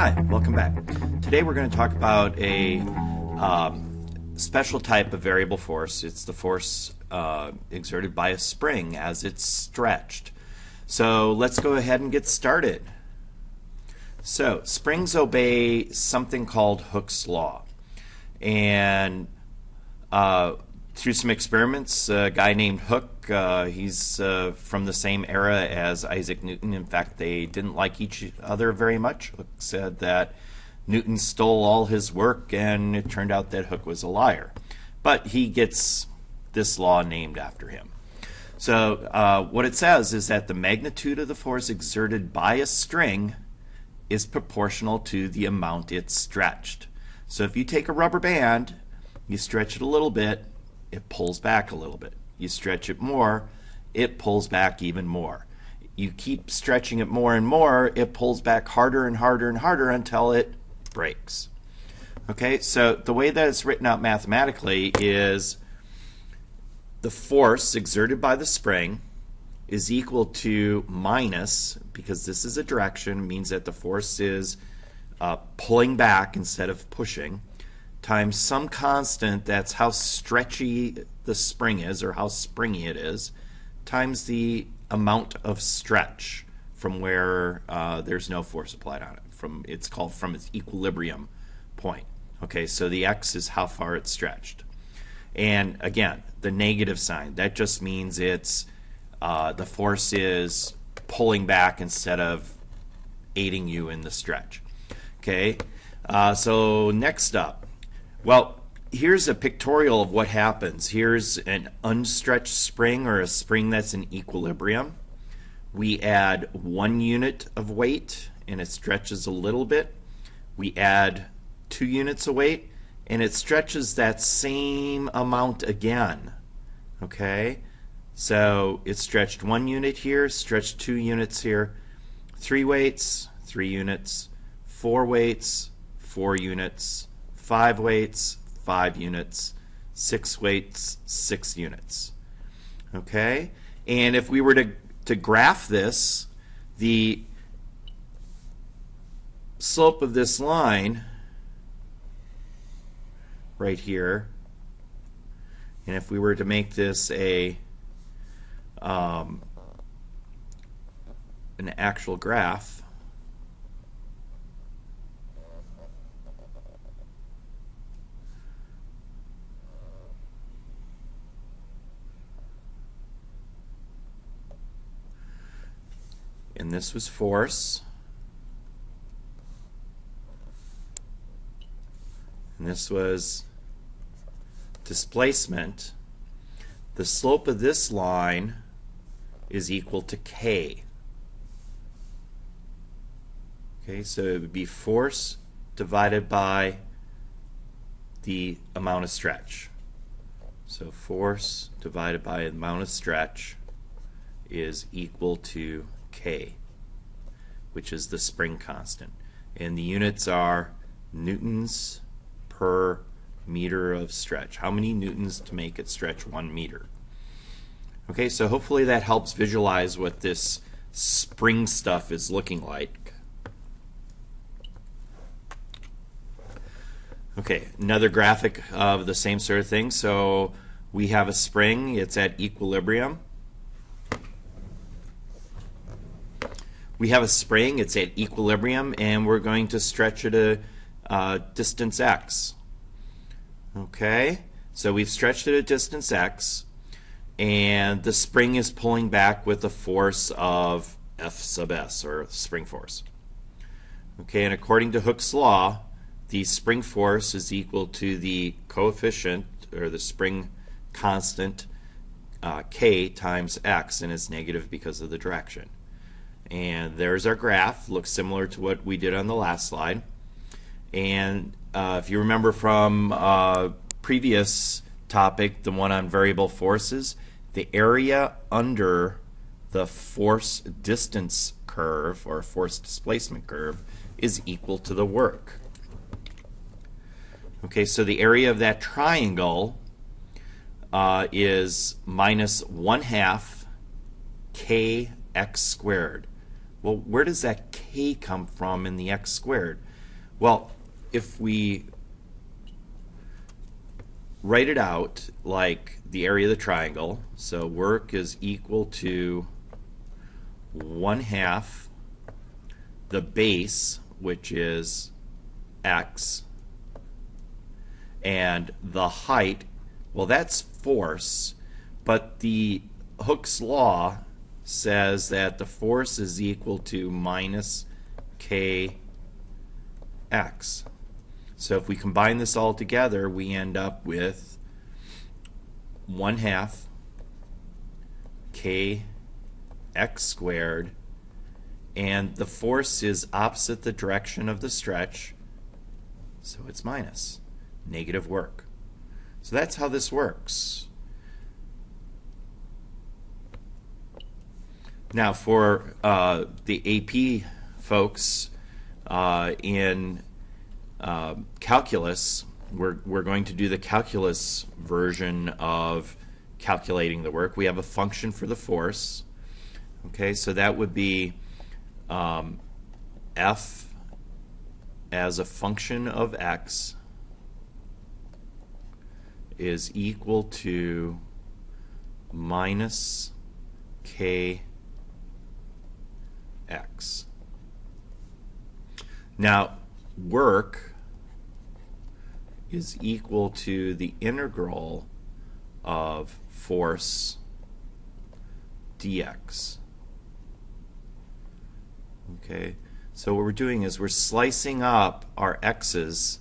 Hi, welcome back. Today we're going to talk about a um, special type of variable force. It's the force uh, exerted by a spring as it's stretched. So let's go ahead and get started. So springs obey something called Hooke's law, and uh, through some experiments, a guy named Hooke, uh, he's uh, from the same era as Isaac Newton. In fact, they didn't like each other very much. Hooke said that Newton stole all his work, and it turned out that Hooke was a liar. But he gets this law named after him. So, uh, what it says is that the magnitude of the force exerted by a string is proportional to the amount it's stretched. So, if you take a rubber band, you stretch it a little bit, it pulls back a little bit. You stretch it more, it pulls back even more. You keep stretching it more and more, it pulls back harder and harder and harder until it breaks. Okay, so the way that it's written out mathematically is the force exerted by the spring is equal to minus, because this is a direction, means that the force is uh, pulling back instead of pushing, times some constant, that's how stretchy the spring is or how springy it is, times the amount of stretch from where uh, there's no force applied on it. From It's called from its equilibrium point. Okay, so the x is how far it's stretched. And again, the negative sign, that just means it's uh, the force is pulling back instead of aiding you in the stretch. Okay, uh, so next up, well, here's a pictorial of what happens. Here's an unstretched spring or a spring that's in equilibrium. We add one unit of weight and it stretches a little bit. We add two units of weight and it stretches that same amount again. Okay? So it stretched one unit here, stretched two units here, three weights, three units, four weights, four units, five weights, five units, six weights, six units. Okay? And if we were to, to graph this, the slope of this line right here, and if we were to make this a um, an actual graph, and this was force. And this was displacement. The slope of this line is equal to k. Okay, so it would be force divided by the amount of stretch. So force divided by the amount of stretch is equal to K, which is the spring constant. And the units are newtons per meter of stretch. How many newtons to make it stretch one meter? Okay, so hopefully that helps visualize what this spring stuff is looking like. Okay, another graphic of the same sort of thing. So we have a spring, it's at equilibrium. We have a spring, it's at equilibrium, and we're going to stretch it a uh, distance x. Okay, so we've stretched it a distance x, and the spring is pulling back with a force of F sub s, or spring force. Okay, and according to Hooke's law, the spring force is equal to the coefficient, or the spring constant, uh, k times x, and it's negative because of the direction. And there's our graph. Looks similar to what we did on the last slide. And uh, if you remember from uh, previous topic, the one on variable forces, the area under the force distance curve or force displacement curve is equal to the work. Okay, so the area of that triangle uh, is minus 1 half kx squared. Well, where does that k come from in the x squared? Well, if we write it out like the area of the triangle, so work is equal to 1 half the base, which is x, and the height, well, that's force, but the Hooke's law says that the force is equal to minus kx. So if we combine this all together, we end up with 1 half kx squared, and the force is opposite the direction of the stretch, so it's minus, negative work. So that's how this works. Now, for uh, the AP folks uh, in uh, calculus, we're, we're going to do the calculus version of calculating the work. We have a function for the force. Okay, so that would be um, F as a function of x is equal to minus k x. Now, work is equal to the integral of force dx. Okay, so what we're doing is we're slicing up our x's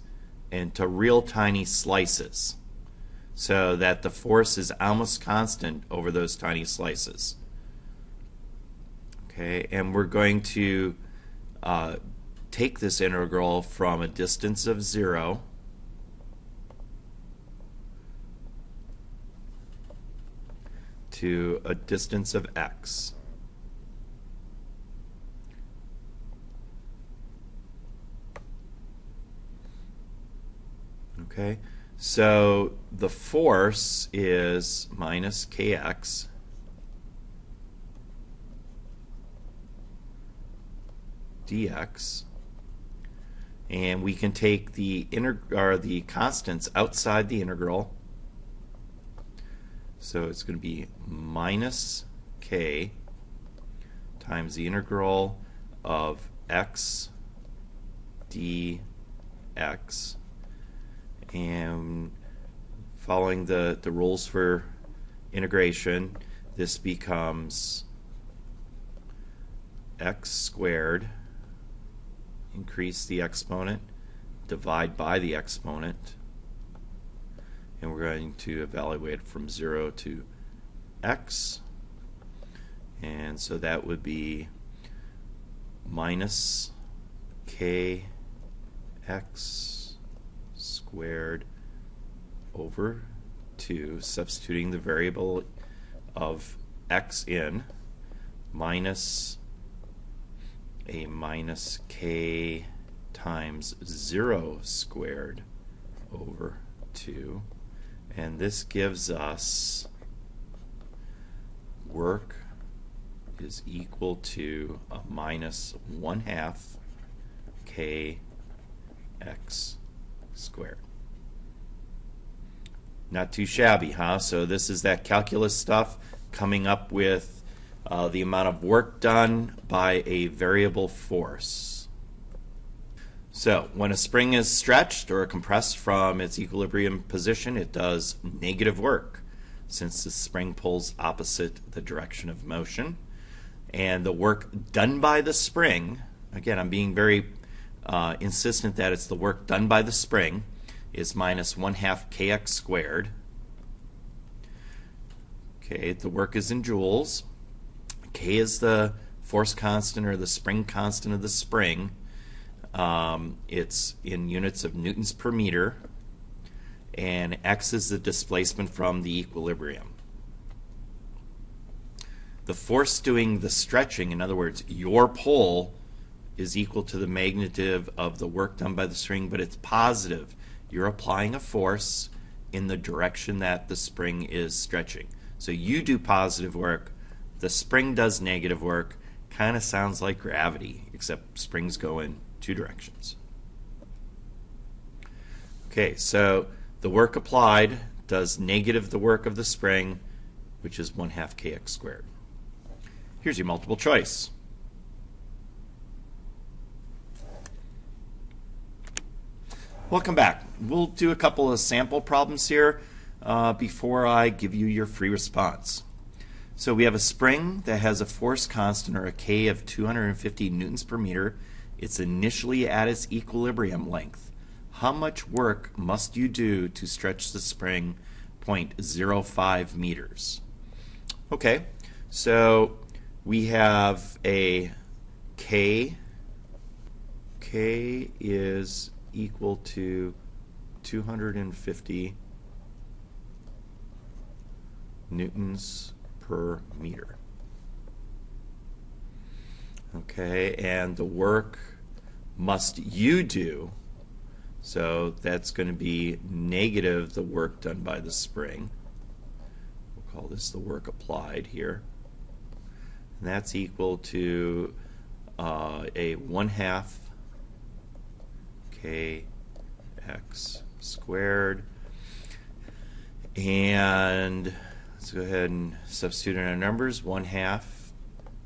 into real tiny slices so that the force is almost constant over those tiny slices. Okay, and we're going to uh, take this integral from a distance of 0 to a distance of x. Okay, so the force is minus kx dx and we can take the or the constants outside the integral. So it's going to be minus k times the integral of x dx. And following the, the rules for integration this becomes x squared increase the exponent, divide by the exponent, and we're going to evaluate from 0 to x. And so that would be minus kx squared over 2, substituting the variable of x in, minus a minus k times 0 squared over 2. And this gives us work is equal to a minus 1 half k x squared. Not too shabby, huh? So this is that calculus stuff coming up with uh, the amount of work done by a variable force. So when a spring is stretched or compressed from its equilibrium position, it does negative work since the spring pulls opposite the direction of motion. And the work done by the spring, again, I'm being very uh, insistent that it's the work done by the spring, is minus 1 half kx squared. Okay, the work is in joules. K is the force constant or the spring constant of the spring. Um, it's in units of newtons per meter. And x is the displacement from the equilibrium. The force doing the stretching, in other words, your pull is equal to the magnitude of the work done by the spring, but it's positive. You're applying a force in the direction that the spring is stretching. So you do positive work, the spring does negative work. Kind of sounds like gravity, except springs go in two directions. Okay, so the work applied does negative the work of the spring, which is 1 half kx squared. Here's your multiple choice. Welcome back. We'll do a couple of sample problems here uh, before I give you your free response. So we have a spring that has a force constant or a K of 250 newtons per meter. It's initially at its equilibrium length. How much work must you do to stretch the spring 0.05 meters? Okay, so we have a K. K is equal to 250 newtons per meter. Okay, and the work must you do, so that's going to be negative the work done by the spring. We'll call this the work applied here. And that's equal to uh, a 1 half kx squared. And let's go ahead and substitute in our numbers. 1 half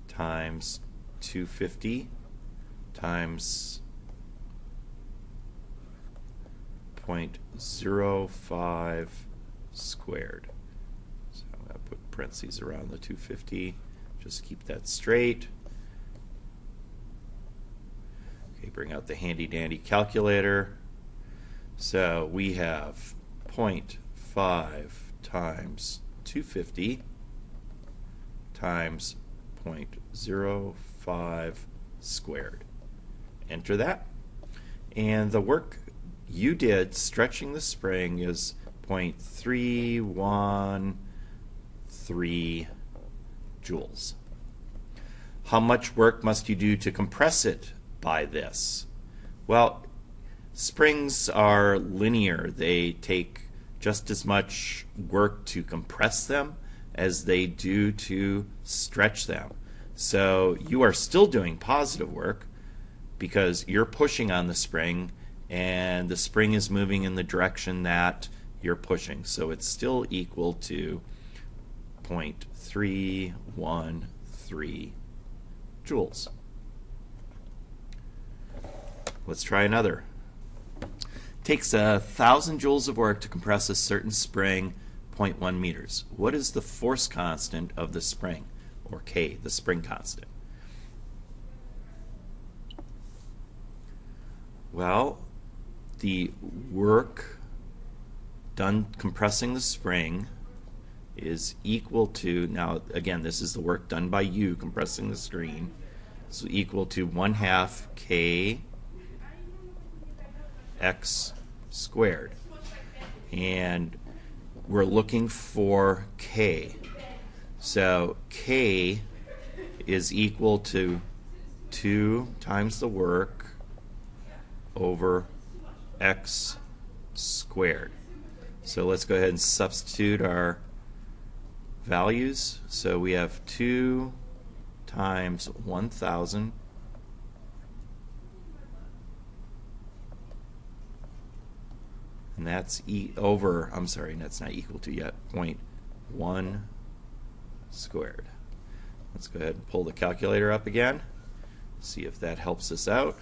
times 250 times 0.05 squared. So I put parentheses around the 250. Just keep that straight. Okay, bring out the handy dandy calculator. So we have 0.5 times 250 times 0.05 squared. Enter that. And the work you did stretching the spring is 0.313 joules. How much work must you do to compress it by this? Well, springs are linear. They take just as much work to compress them as they do to stretch them. So you are still doing positive work because you're pushing on the spring and the spring is moving in the direction that you're pushing. So it's still equal to 0.313 joules. Let's try another. Takes a thousand joules of work to compress a certain spring 0.1 meters. What is the force constant of the spring, or K, the spring constant? Well, the work done compressing the spring is equal to, now again, this is the work done by you compressing the screen, so equal to 1 half K x squared. And we're looking for K. So K is equal to 2 times the work over x squared. So let's go ahead and substitute our values. So we have 2 times 1,000 and that's e over, I'm sorry, that's not equal to yet, 0.1 squared. Let's go ahead and pull the calculator up again, see if that helps us out.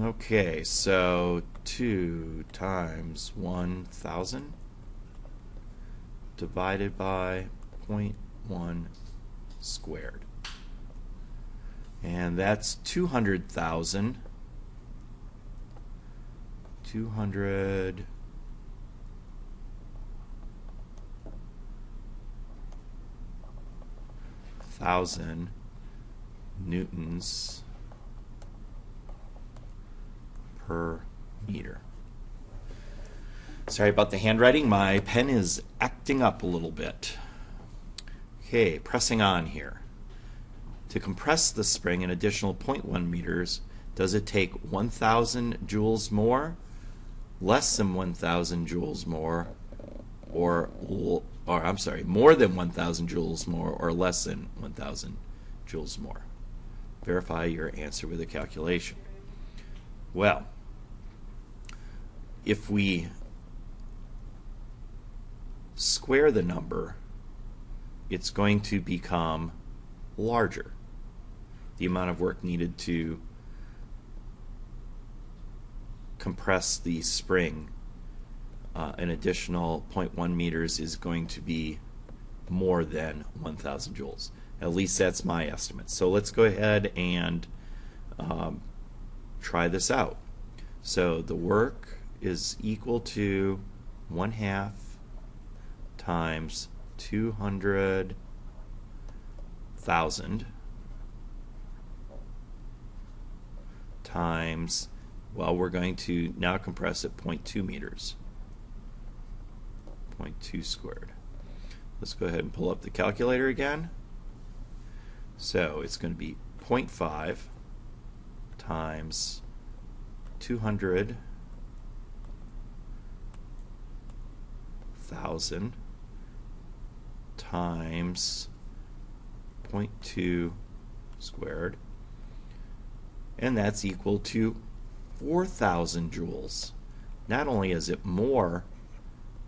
Okay, so 2 times 1,000 divided by 0.1 squared. And that's 200,000. 200 thousand newtons per meter. Sorry about the handwriting. My pen is acting up a little bit. Okay, pressing on here. To compress the spring an additional 0.1 meters, does it take 1,000 joules more, less than 1,000 joules more, or, or I'm sorry, more than 1,000 joules more, or less than 1,000 joules more? Verify your answer with a calculation. Well, if we square the number, it's going to become larger. The amount of work needed to compress the spring uh, an additional 0.1 meters is going to be more than 1,000 joules. At least that's my estimate. So let's go ahead and um, try this out. So the work is equal to 1 half times 200,000 times, well, we're going to now compress at 0.2 meters. 0.2 squared. Let's go ahead and pull up the calculator again. So it's going to be 0.5 times 200 thousand times 0.2 squared and that's equal to 4,000 joules. Not only is it more,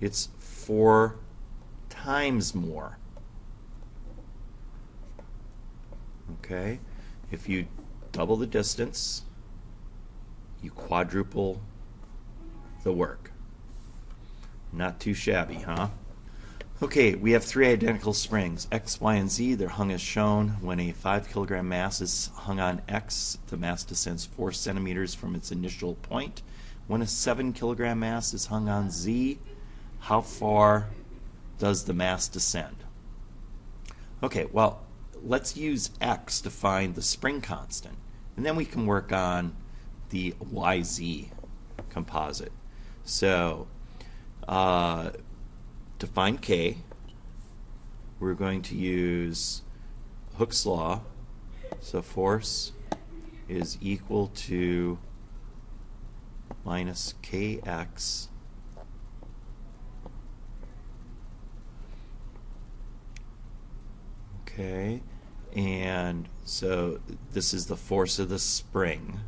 it's four times more. Okay, if you double the distance, you quadruple the work. Not too shabby, huh? Okay, we have three identical springs, X, Y, and Z. They're hung as shown. When a 5 kilogram mass is hung on X, the mass descends 4 centimeters from its initial point. When a 7 kilogram mass is hung on Z, how far does the mass descend? Okay, well, let's use x to find the spring constant, and then we can work on the yz composite. So, uh, to find k, we're going to use Hooke's law. So force is equal to minus kx Okay, and so this is the force of the spring.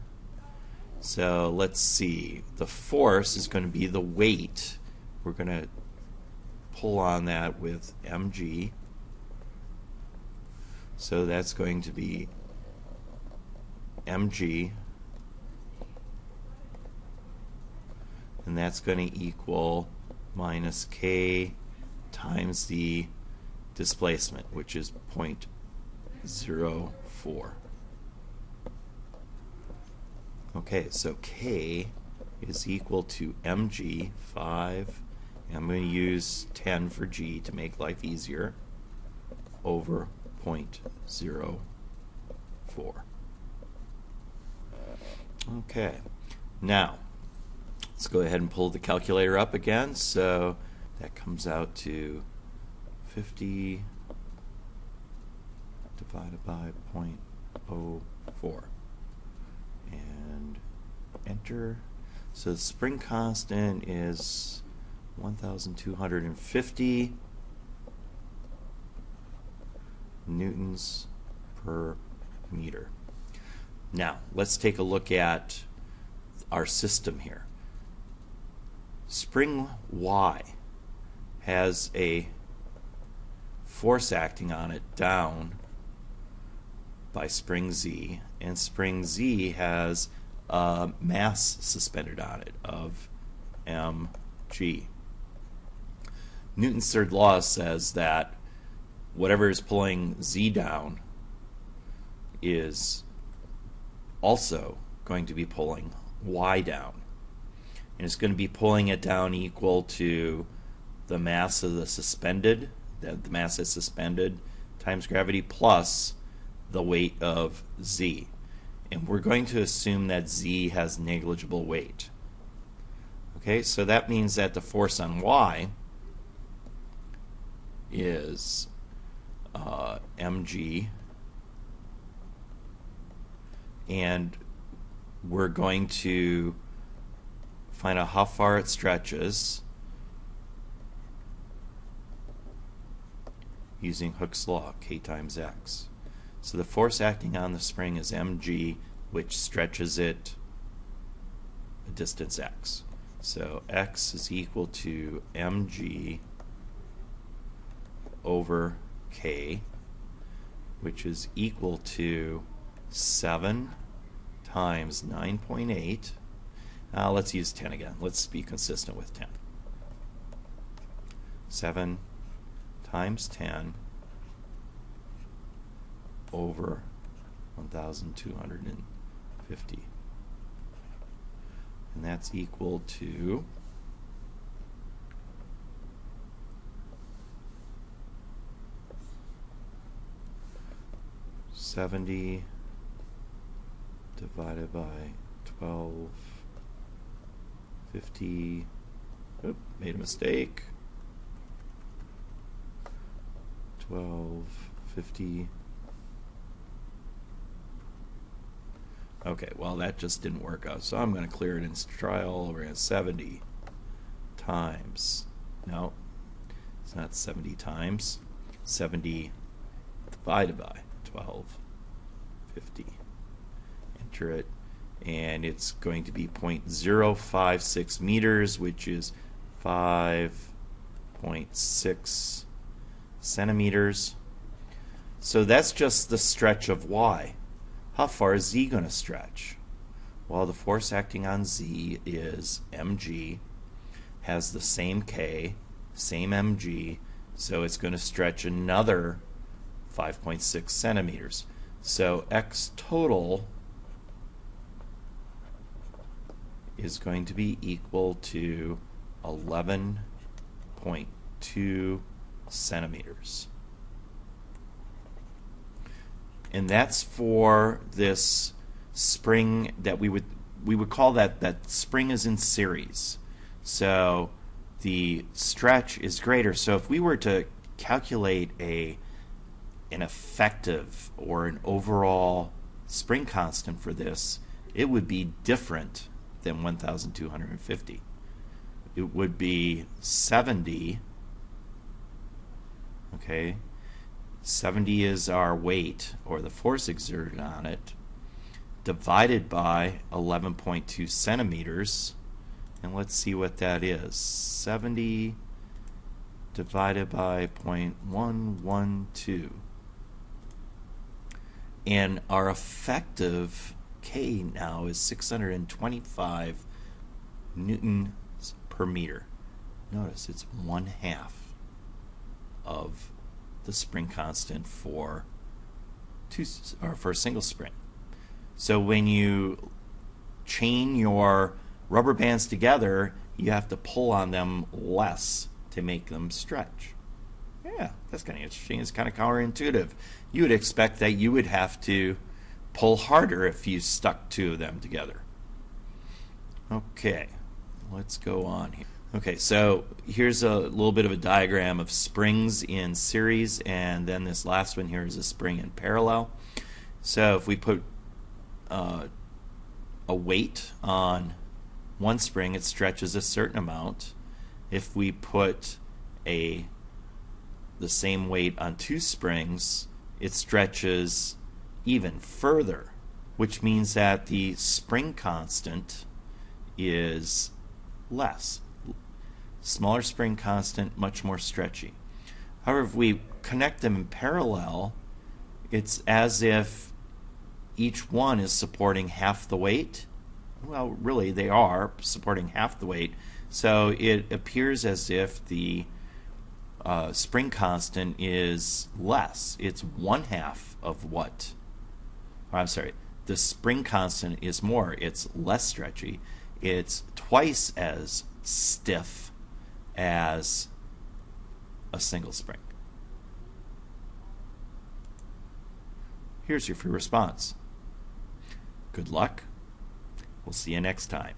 So let's see. The force is going to be the weight. We're going to pull on that with mg. So that's going to be mg. And that's going to equal minus k times the displacement, which is 0.04. Okay, so K is equal to mg, 5, I'm going to use 10 for g to make life easier, over 0.04. Okay, now let's go ahead and pull the calculator up again. So that comes out to 50 divided by 0.04 and enter so the spring constant is 1250 newtons per meter now let's take a look at our system here spring Y has a force acting on it down by spring Z, and spring Z has a mass suspended on it of mg. Newton's third law says that whatever is pulling Z down is also going to be pulling Y down. And it's going to be pulling it down equal to the mass of the suspended that the mass is suspended times gravity plus the weight of z. And we're going to assume that z has negligible weight. Okay, so that means that the force on y is uh, mg and we're going to find out how far it stretches using Hooke's law, k times x. So the force acting on the spring is mg, which stretches it a distance x. So x is equal to mg over k, which is equal to 7 times 9.8. Uh, let's use 10 again. Let's be consistent with 10. 7 times 10 over 1,250. And that's equal to Seventy divided by twelve fifty. Oop, made a mistake. Twelve fifty. Okay, well that just didn't work out, so I'm going to clear it and try all over again. 70 times, no, it's not 70 times, 70 divided by 1250. Enter it, and it's going to be 0.056 meters, which is 5.6 centimeters. So that's just the stretch of y. How far is z going to stretch? Well, the force acting on z is mg, has the same k, same mg, so it's going to stretch another 5.6 centimeters. So x total is going to be equal to 11.2 centimeters and that's for this spring that we would we would call that that spring is in series. So the stretch is greater. So if we were to calculate a an effective or an overall spring constant for this, it would be different than 1250. It would be 70 okay 70 is our weight, or the force exerted on it, divided by 11.2 centimeters. And let's see what that is. 70 divided by 0.112. And our effective K now is 625 newtons per meter. Notice it's one half of the spring constant for two or for a single spring. So when you chain your rubber bands together, you have to pull on them less to make them stretch. Yeah, that's kind of interesting. It's kind of counterintuitive. You would expect that you would have to pull harder if you stuck two of them together. Okay, let's go on here. Okay, so here's a little bit of a diagram of springs in series, and then this last one here is a spring in parallel. So if we put uh, a weight on one spring, it stretches a certain amount. If we put a the same weight on two springs, it stretches even further, which means that the spring constant is less smaller spring constant, much more stretchy. However, if we connect them in parallel, it's as if each one is supporting half the weight. Well, really, they are supporting half the weight. So it appears as if the uh, spring constant is less. It's one half of what? I'm sorry. The spring constant is more. It's less stretchy. It's twice as stiff as a single spring. Here's your free response. Good luck. We'll see you next time.